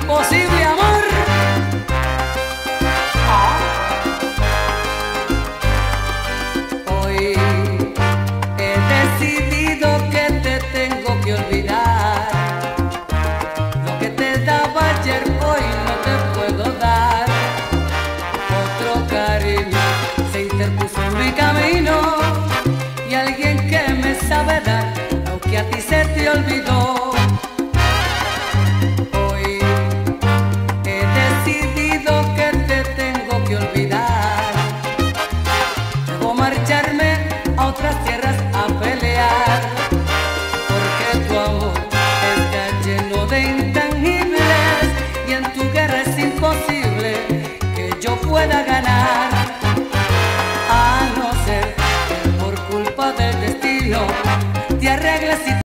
imposible amor. Hoy he decidido que te tengo que olvidar. Lo que te daba ayer hoy no te puedo dar. Otro cariño se interpuso en mi camino y alguien que me sabe dar lo que a ti se te olvidó. a otras tierras a pelear, porque tu amor está lleno de intangibles y en tu guerra es imposible que yo pueda ganar, a no ser que por culpa del destino te arregles y te